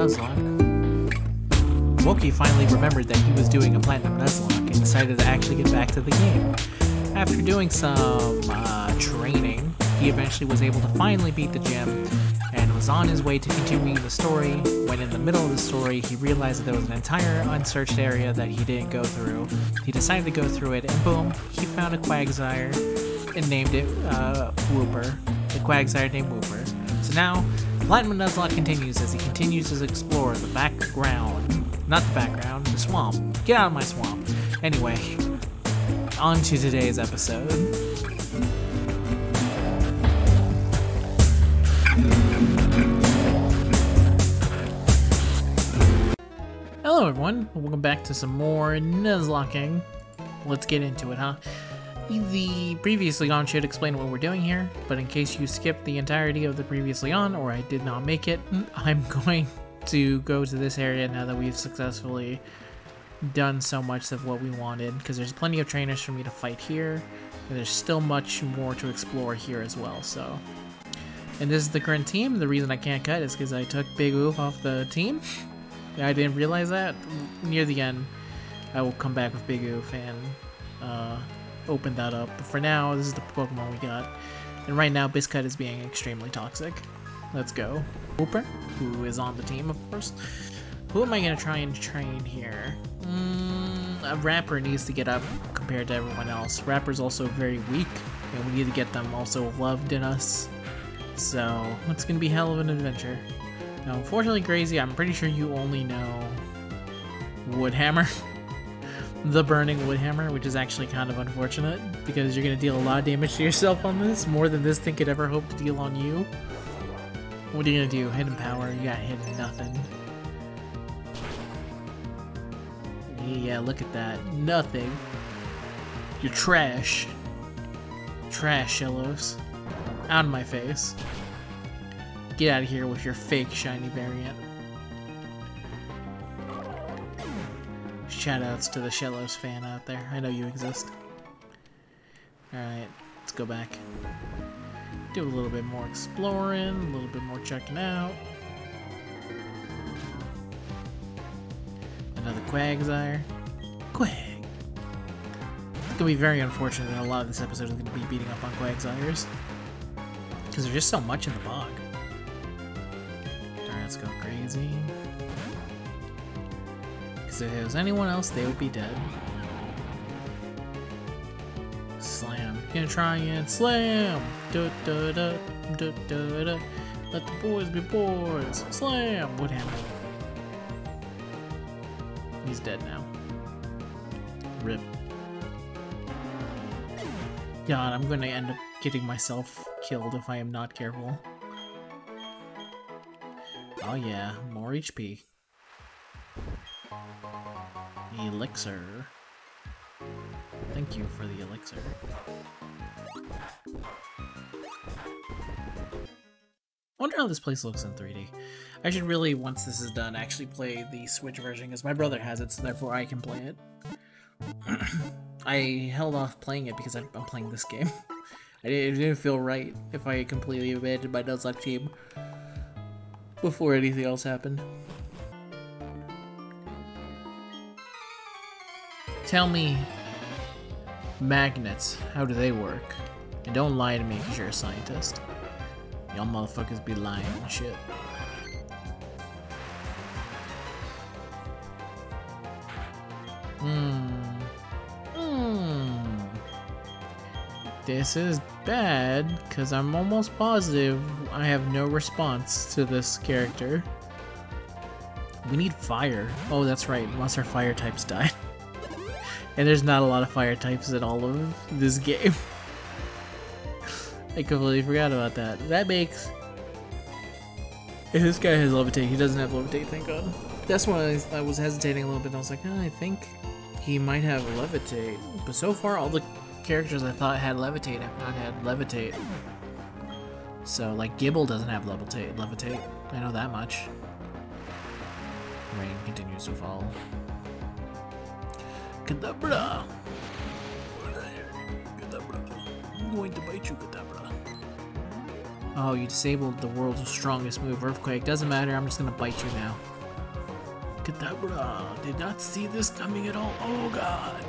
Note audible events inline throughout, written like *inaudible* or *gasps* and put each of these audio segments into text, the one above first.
Nuzlocke. Wokey finally remembered that he was doing a Platinum Nuzlocke and decided to actually get back to the game. After doing some uh, training, he eventually was able to finally beat the gym and was on his way to continuing the story when in the middle of the story he realized that there was an entire unsearched area that he didn't go through. He decided to go through it and boom, he found a Quagsire and named it uh, Wooper. The Quagsire named Wooper. So now, Platinum Nuzlocke continues as he continues to explore the background. Not the background, the swamp. Get out of my swamp. Anyway, on to today's episode. Hello everyone, welcome back to some more Nuzlocking. Let's get into it, huh? The previously on should explain what we're doing here, but in case you skipped the entirety of the previously on or I did not make it, *laughs* I'm going to go to this area now that we've successfully done so much of what we wanted because there's plenty of trainers for me to fight here and there's still much more to explore here as well so. And this is the current team. The reason I can't cut is because I took Big Oof off the team. I didn't realize that. Near the end I will come back with Big Oof and uh, open that up but for now this is the Pokemon we got and right now Biscuit is being extremely toxic let's go Wooper who is on the team of course who am I going to try and train here? Mm, a Rapper needs to get up compared to everyone else. Rapper's also very weak, and we need to get them also loved in us. So, it's going to be hell of an adventure. Now, unfortunately, Crazy, I'm pretty sure you only know Woodhammer. *laughs* the Burning Woodhammer, which is actually kind of unfortunate, because you're going to deal a lot of damage to yourself on this, more than this thing could ever hope to deal on you. What are you going to do? Hidden Power, you got hidden nothing. Yeah, look at that. Nothing. You're trash. Trash, Shellos. Out of my face. Get out of here with your fake shiny variant. Shoutouts to the Shellos fan out there. I know you exist. Alright, let's go back. Do a little bit more exploring, a little bit more checking out. Another Quagsire. Quag! It's gonna be very unfortunate that a lot of this episode is gonna be beating up on Quagsires. Because there's just so much in the bog. Alright, let's go crazy. If it was anyone else, they would be dead. Slam. Gonna try and slam! Da da da da da da. Let the boys be boys! Slam! Woodhammer. He's dead now. Rip. God, I'm gonna end up getting myself killed if I am not careful. Oh yeah, more HP. Elixir. Thank you for the elixir. I wonder how this place looks in 3D. I should really, once this is done, actually play the Switch version, because my brother has it, so therefore I can play it. *clears throat* I held off playing it because I'm playing this game. *laughs* It didn't feel right if I completely abandoned my Nuzlocke team before anything else happened. Tell me, magnets, how do they work? And don't lie to me because you're a scientist. Y'all motherfuckers be lying and shit. Hmm. Hmm. This is bad, because I'm almost positive I have no response to this character. We need fire. Oh, that's right, once our fire types die. *laughs* and there's not a lot of fire types in all of this game. *laughs* I completely forgot about that. That makes... If this guy has levitate, he doesn't have levitate, thank god. That's why I was hesitating a little bit. I was like, oh, I think he might have levitate. But so far, all the characters I thought had levitate have not had levitate. So, like, Gible doesn't have levitate. Levitate. I know that much. Rain continues to fall. Kadabra. I'm going to bite you, Kadabra. Oh, you disabled the world's strongest move, Earthquake. Doesn't matter, I'm just gonna bite you now. Kadabra, did not see this coming at all. Oh god.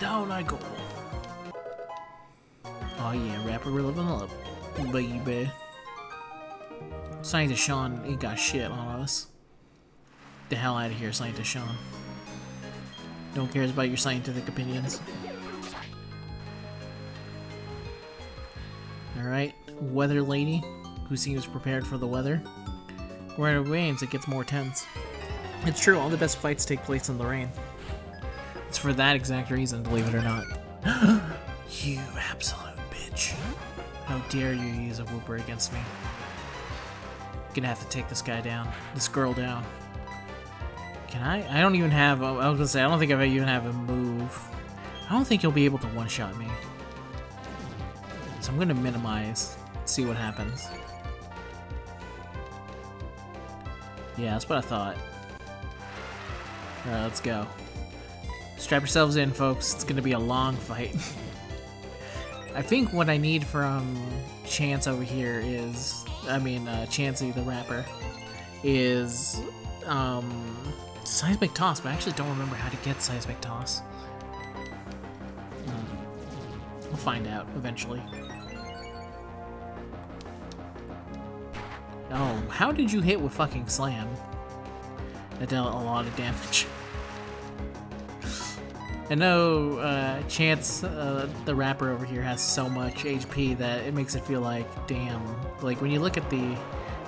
Down I go. Oh yeah, rapper we're living up. Baby. Scientist Sean, he got shit on us. The hell out of here, Scientist Sean. No one cares about your scientific opinions. Alright, Weather Lady, who seems prepared for the weather. Where it rains, it gets more tense. It's true, all the best fights take place in the rain. It's for that exact reason, believe it or not. *gasps* you absolute bitch. How dare you use a Wooper against me? Gonna have to take this guy down. This girl down. Can I? I don't even have... I was gonna say, I don't think I even have a move. I don't think you'll be able to one-shot me. So I'm gonna minimize, see what happens. Yeah, that's what I thought. Alright, let's go. Strap yourselves in, folks. It's gonna be a long fight. *laughs* I think what I need from Chance over here is... I mean, uh, Chansey the rapper, is um, Seismic Toss, but I actually don't remember how to get Seismic Toss. Hmm. We'll find out eventually. Oh, how did you hit with fucking Slam? That dealt a lot of damage. I know uh, Chance, uh, the rapper over here, has so much HP that it makes it feel like, damn. Like, when you look at the...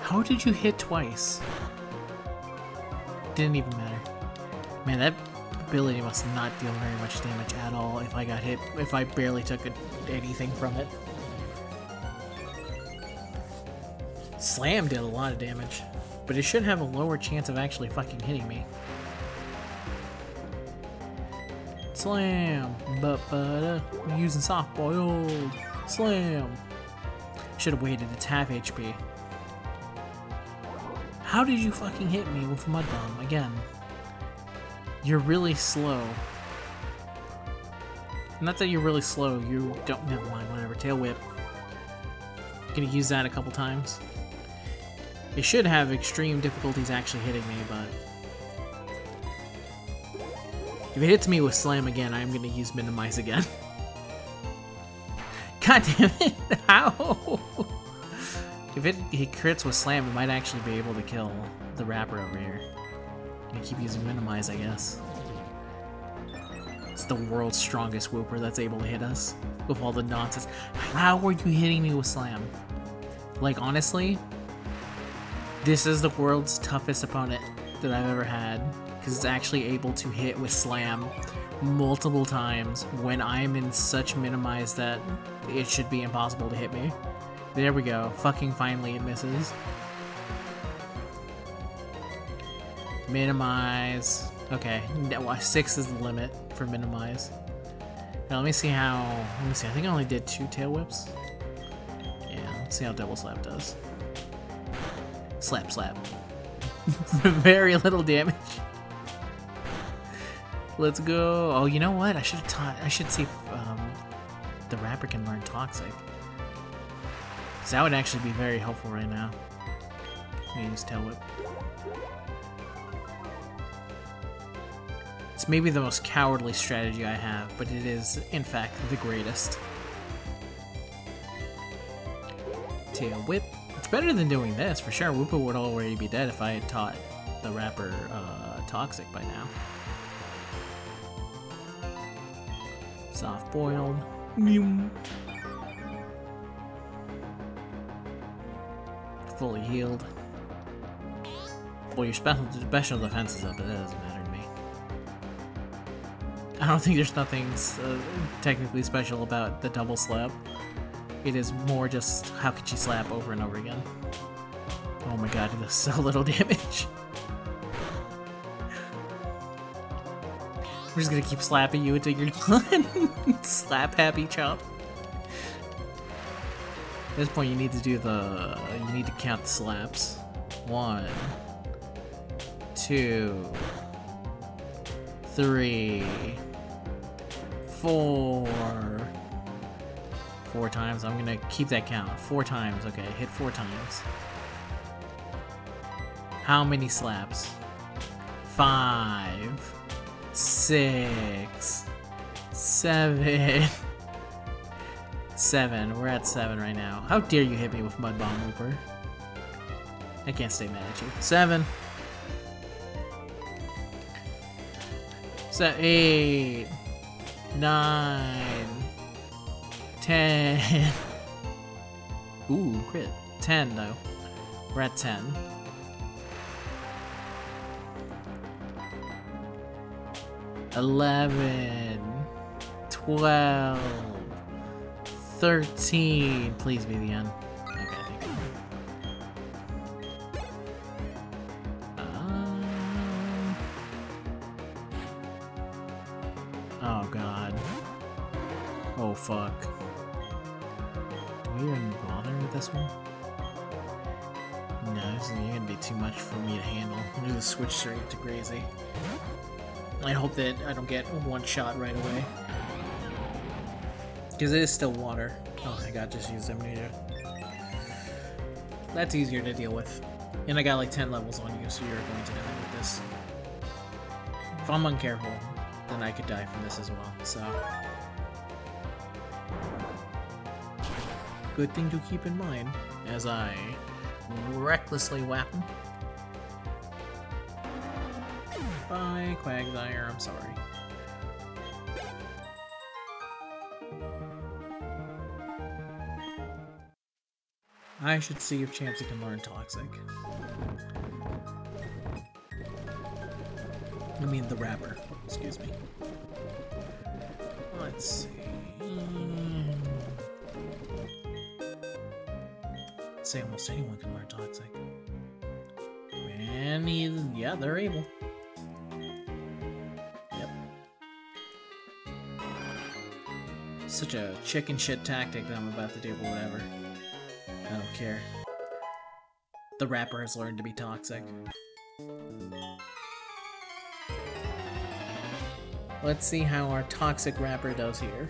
How did you hit twice? Didn't even matter. Man, that ability must not deal very much damage at all if I got hit, if I barely took a, anything from it. Slam did a lot of damage, but it should have a lower chance of actually fucking hitting me. Slam! But, but, using soft boiled. Slam! Should have waited, it's half HP. How did you fucking hit me with Mud Bomb again? You're really slow. Not that you're really slow, you don't- never mind, whatever. Tail Whip. Gonna use that a couple times. It should have extreme difficulties actually hitting me, but... If it hits me with Slam again, I'm gonna use Minimize again. *laughs* God damn it! *laughs* How? If it he crits with Slam, it might actually be able to kill the rapper over here. Keep using Minimize, I guess. It's the world's strongest Wooper that's able to hit us with all the nonsense. How are you hitting me with Slam? Like, honestly, this is the world's toughest opponent that I've ever had, because it's actually able to hit with Slam multiple times when I'm in such minimize that it should be impossible to hit me. There we go. Fucking finally it misses. Minimize. Okay, six is the limit for minimize. Now let me see how. Let me see. I think I only did two tail whips. Yeah, let's see how double slap does. Slap, slap. *laughs* Very little damage. Let's go. Oh, you know what? I should have taught. I should see if um, the rapper can learn toxic. Cause that would actually be very helpful right now. I'm use tail whip. It's maybe the most cowardly strategy I have, but it is, in fact, the greatest. Tail whip. It's better than doing this, for sure. Wooper would already be dead if I had taught the rapper uh, Toxic by now. Soft boiled. Fully healed. Well, your special special defense is up, but that doesn't matter me. I don't think there's nothing uh, technically special about the double slap. It is more just how could she slap over and over again. Oh my god, it does so *laughs* little damage. We're just gonna keep slapping you until you're *laughs* done. Slap happy chop. At this point, you need to do the. You need to count the slaps. One, two, three, four. Four times. I'm gonna keep that count. Four times. Okay, hit four times. How many slaps? five, six, seven, *laughs* seven. We're at seven right now. How dare you hit me with Mud Bomb Wooper? I can't stay mad at you. Seven. So eight, nine, ten. Ooh, crit. Ten though. We're at ten. Eleven. Twelve. Thirteen. Please be the end. Fuck. Do we even bother with this one? No, this is gonna be too much for me to handle. *laughs* I'm gonna switch straight to Crazy. I hope that I don't get one shot right away. Because it is still water. Oh my god, just use Amnesia. That's easier to deal with. And I got like 10 levels on you, so you're going to die with this. If I'm uncareful, then I could die from this as well, so... Good thing to keep in mind as I recklessly whap him. Bye, Quagsire, I'm sorry. I should see if Chansey can learn Toxic. I mean, the rapper. Excuse me. Let's see. Say almost anyone can learn Toxic. And yeah, they're able. Yep. Such a chicken shit tactic that I'm about to do, but whatever. I don't care. The rapper has learned to be toxic. Let's see how our toxic rapper does here.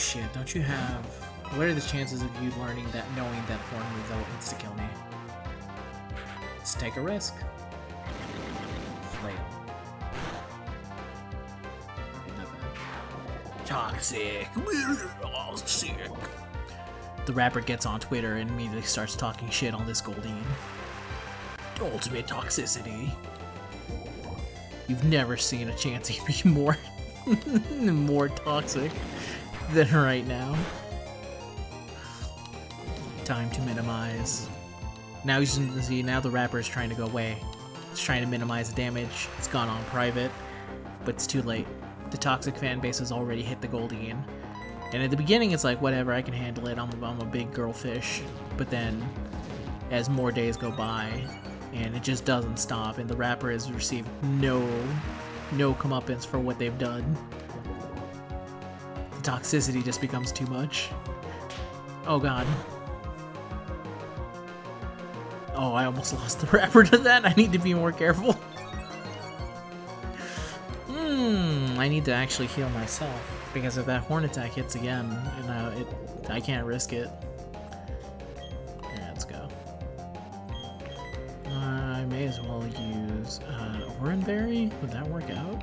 Shit, don't you have... What are the chances of you learning that, knowing that horn move that will insta-kill me? Let's take a risk. Flail. Toxic. Oh. The rapper gets on Twitter and immediately starts talking shit on this Goldeen. Ultimate toxicity. You've never seen a Chansey *laughs* be more *laughs* more toxic than right now. Time to minimize. Now you can see now the rapper is trying to go away. It's trying to minimize the damage. It's gone on private, but it's too late. The toxic fan base has already hit the Goldeen. And at the beginning, it's like, whatever, I can handle it. I'm, I'm a big girl fish. But then, as more days go by, and it just doesn't stop, and the rapper has received no, no comeuppance for what they've done. The toxicity just becomes too much. Oh god. Oh, I almost *laughs* lost the rapper to that. I need to be more careful. Hmm, I need to actually heal myself. Because if that horn attack hits again, you know, it, I can't risk it. Here, let's go. Uh, I may as well use uh, Oranberry. Would that work out?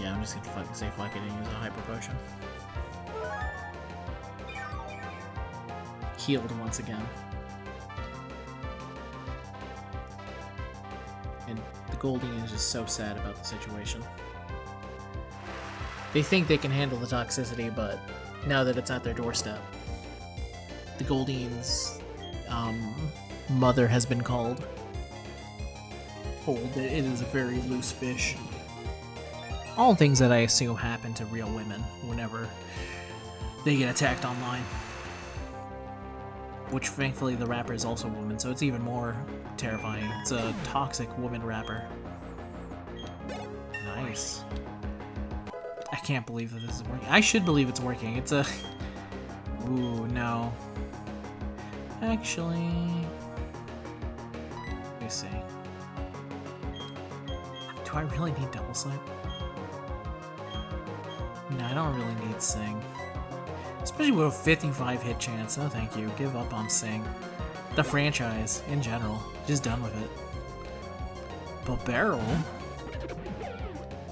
Yeah, I'm just gonna fucking say fuck it and use a Hyper Potion. Healed once again. And the Goldeen is just so sad about the situation. They think they can handle the toxicity, but now that it's at their doorstep, the Goldeen's um, mother has been called. That it is a very loose fish. All things that I assume happen to real women whenever they get attacked online. Which, thankfully, the rapper is also a woman, so it's even more terrifying. It's a toxic woman rapper. Nice. I can't believe that this is working. I should believe it's working. It's a... *laughs* Ooh, no. Actually... Let me see. Do I really need Double Slip? I don't really need Sing. Especially with a 55 hit chance. No, thank you. Give up on Sing. the franchise in general. Just done with it. Bibarel?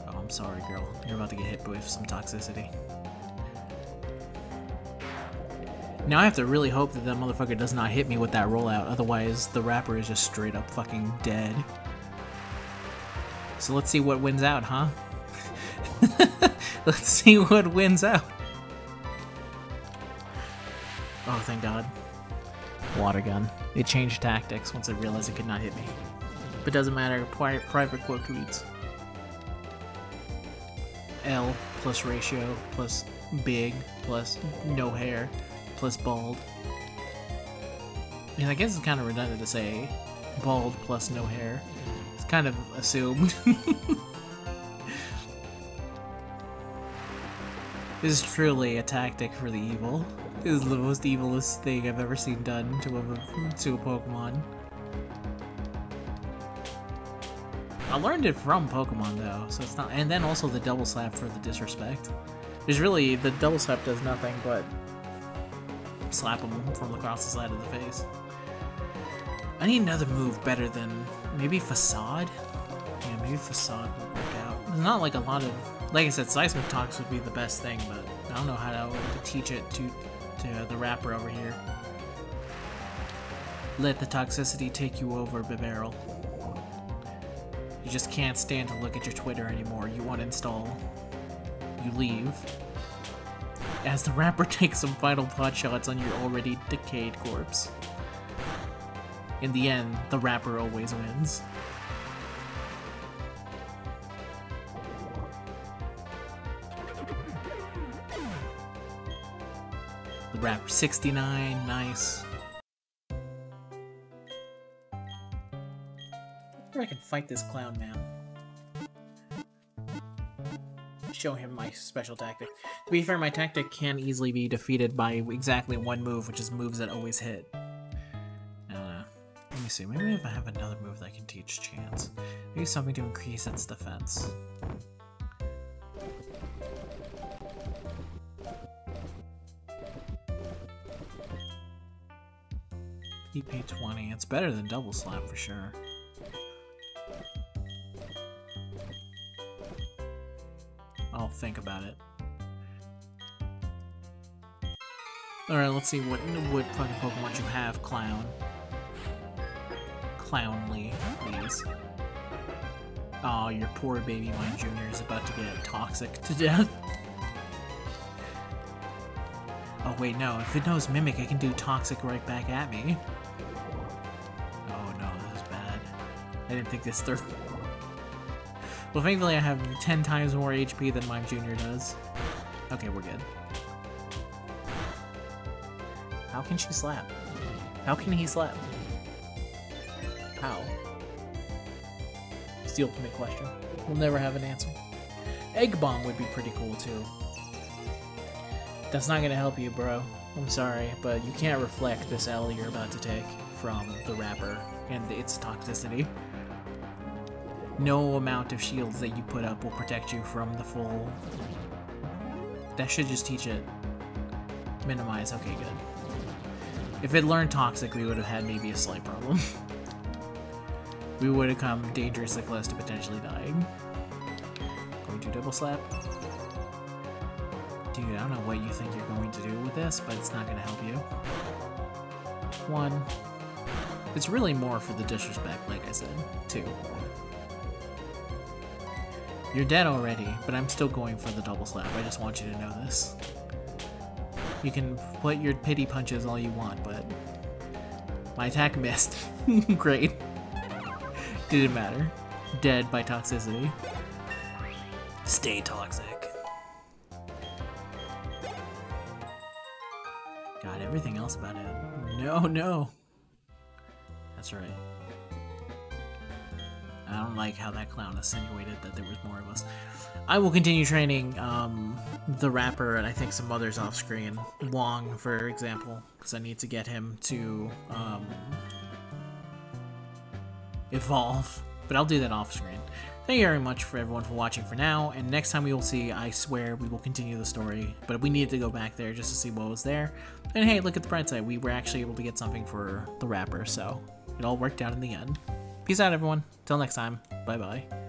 Oh, I'm sorry, girl. You're about to get hit with some toxicity. Now I have to really hope that that motherfucker does not hit me with that rollout, otherwise the rapper is just straight up fucking dead. So let's see what wins out, huh? *laughs* let's see what wins out. Oh, thank god. Water gun. It changed tactics once it realized it could not hit me. But doesn't matter, Pri private quote tweets. L plus ratio plus big plus no hair plus bald. And I guess it's kind of redundant to say bald plus no hair. It's kind of assumed. *laughs* is truly a tactic for the evil. This is the most evilest thing I've ever seen done to a, to a Pokemon. I learned it from Pokemon though, so it's not- and then also the double slap for the disrespect. There's really- the double slap does nothing but slap him from across the side of the face. I need another move better than maybe Facade? Yeah, maybe Facade would work out. There's not like a lot of... Like I said, Seismic Toss would be the best thing, but I don't know how to, to teach it to, to the rapper over here. Let the toxicity take you over, Bibarel. You just can't stand to look at your Twitter anymore. You want to uninstall. You leave. As the rapper *laughs* takes some final pot shots on your already decayed corpse. In the end, the rapper always wins. The rapper 69, nice. I can fight this clown man. Show him my special tactic. To be fair, my tactic can easily be defeated by exactly one move, which is moves that always hit. Uh, let me see, maybe if I have another move that I can teach Chance. Maybe something to increase its defense. It's better than double slap for sure. I'll think about it. Alright, let's see what what fucking Pokemon you have, Clown. Clownly, please. Oh, your poor baby Mime Jr. is about to get toxic to death. Oh wait, no, if it knows Mimic, it can do Toxic right back at me. Didn't think this through. *laughs* Well, thankfully I have 10 times more HP than Mime Jr. does. Okay, we're good. How can she slap? How can he slap? How? It's the ultimate question. We'll never have an answer. Egg Bomb would be pretty cool too. That's not gonna help you, bro. I'm sorry, but you can't reflect this L you're about to take from the rapper and its toxicity. No amount of shields that you put up will protect you from the full... That should just teach it. Minimize, okay, good. If it learned Toxic, we would have had maybe a slight problem. *laughs* we would have come dangerously close to potentially dying. Going to double slap. Dude, I don't know what you think you're going to do with this, but it's not going to help you. One. It's really more for the disrespect, like I said. Two. You're dead already, but I'm still going for the double slap. I just want you to know this. You can put your pity punches all you want, but my attack missed. *laughs* Great. Didn't matter. Dead by toxicity. Stay toxic. God, everything else about it. No, no. That's right. I don't like how that clown insinuated that there was more of us. I will continue training um, the rapper and I think some others off screen. Wong, for example, because I need to get him to um, evolve. But I'll do that off screen. Thank you very much for everyone for watching for now, and next time we will see, I swear, we will continue the story, but we needed to go back there just to see what was there. And hey, look at the bright side, we were actually able to get something for the rapper, so it all worked out in the end. Peace out, everyone. Till next time. Bye-bye.